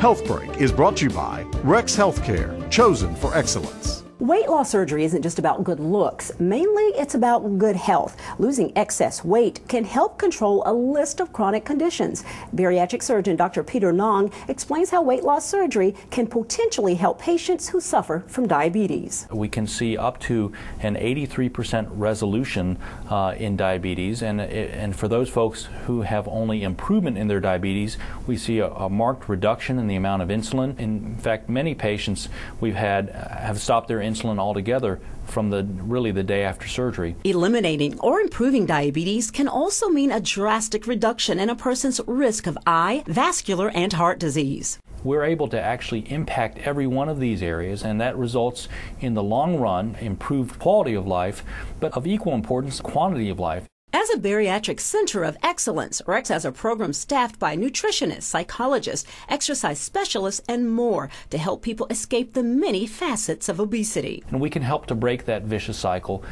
Health Break is brought to you by Rex Healthcare, chosen for excellence. Weight loss surgery isn't just about good looks. Mainly, it's about good health. Losing excess weight can help control a list of chronic conditions. Bariatric surgeon Dr. Peter Ng explains how weight loss surgery can potentially help patients who suffer from diabetes. We can see up to an 83% resolution uh, in diabetes, and, and for those folks who have only improvement in their diabetes, we see a, a marked reduction in the amount of insulin. In fact, many patients we've had have stopped their insulin altogether from the really the day after surgery. Eliminating or improving diabetes can also mean a drastic reduction in a person's risk of eye, vascular, and heart disease. We're able to actually impact every one of these areas, and that results in the long run improved quality of life, but of equal importance, quantity of life. As a bariatric center of excellence, Rex has a program staffed by nutritionists, psychologists, exercise specialists, and more to help people escape the many facets of obesity. And we can help to break that vicious cycle,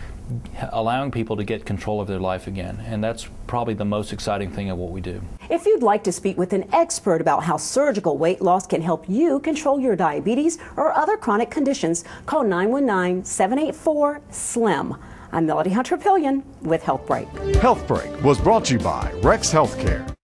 allowing people to get control of their life again. And that's probably the most exciting thing of what we do. If you'd like to speak with an expert about how surgical weight loss can help you control your diabetes or other chronic conditions, call 919 784 SLIM. I'm Melody Hunter Pillion with Health Break. Health Break was brought to you by Rex Healthcare.